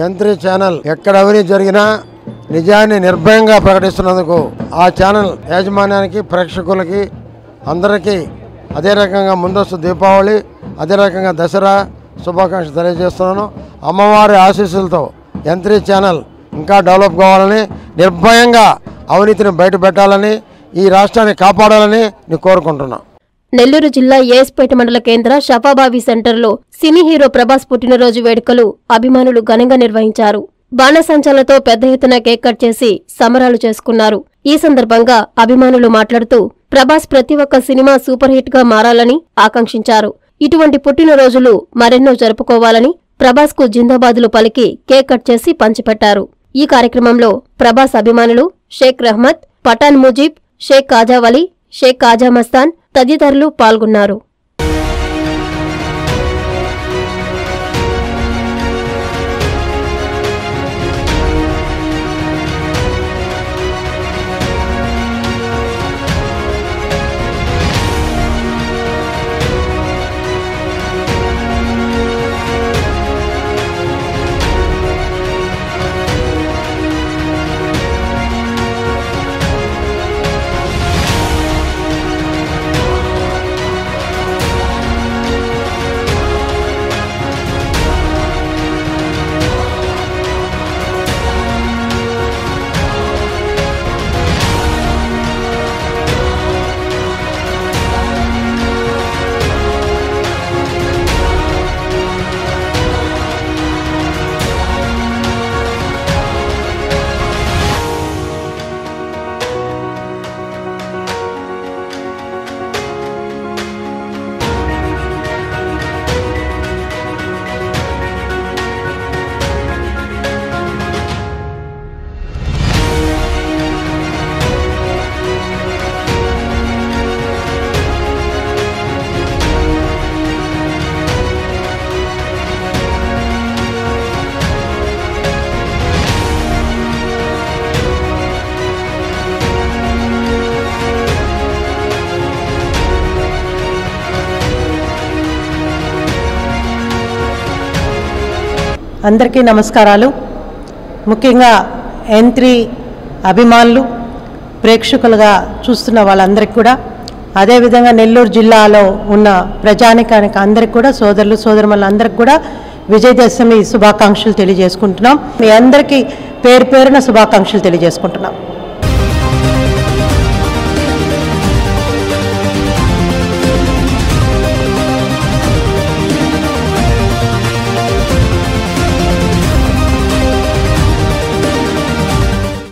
యంత్రి channel ఎక్కడ అవినీతి జరిగినా నిజాన్ని నిర్భయంగా ప్రకటిస్తున్నందుకు ఆ ఛానల్ యాజమాన్యానికి ప్రేక్షకులకి అందరికీ అదే రకంగా ముందస్తు దీపావళి అదే రకంగా దసరా శుభాకాంక్షలు తెలియజేస్తున్నాను. అమ్మవారి ఆశీస్సులతో యంత్రి ఛానల్ ఇంకా డెవలప్ కావాలని నిర్భయంగా అవినీతిని బయటపెట్టాలని ఈ రాష్ట్రాన్ని కాపాడాలని నేను కోరుకుంటున్నాను నెల్లూరు జిల్లా ఏఎస్పేట మండల కేంద్ర షఫాబావి సెంటర్లో సినీ హీరో ప్రభాస్ పుట్టినరోజు వేడుకలు అభిమానులు ఘనంగా నిర్వహించారు. బాణసంచాలతో పెద్ద ఎత్తున కేక్ కట్ చేసి సమరాలు చేసుకున్నారు. ఈ సందర్భంగా అభిమానులు మాట్లాడుతూ ప్రభాస్ ప్రతి ఒక్క సినిమా సూపర్ హిట్గా మారాలని ఆకాంక్షించారు. ఇటువంటి పుట్టినరోజులు మరెన్నో జరుపుకోవాలని ప్రభాస్కు జిందాబాదులు పలికి కేక్ కట్ చేసి పంచిపెట్టారు. ఈ కార్యక్రమంలో ప్రభాస్ అభిమానులు షేక్ రహ్మత్ పఠాన్ ముజీబ్ షేక్ కాజావలి షేక్ కాజా మస్తాన్ తదితరులు పాల్గొన్నారు. అందరికీ నమస్కారాలు. ముఖ్యంగా ఎంత్రి అభిమానులు ప్రేక్షకులుగా చూస్తున్న వాళ్ళందరికీ కూడా. అదేవిధంగా నెల్లూరు జిల్లాలో ఉన్న ప్రజానికానికి అందరికి కూడా సోదరులు సోదరుమలందరికీ కూడా విజయదశమి శుభాకాంక్షలు తెలియజేసుకుంటున్నాం. మీ అందరికీ పేరు పేరున శుభాకాంక్షలు తెలియజేసుకుంటున్నాం.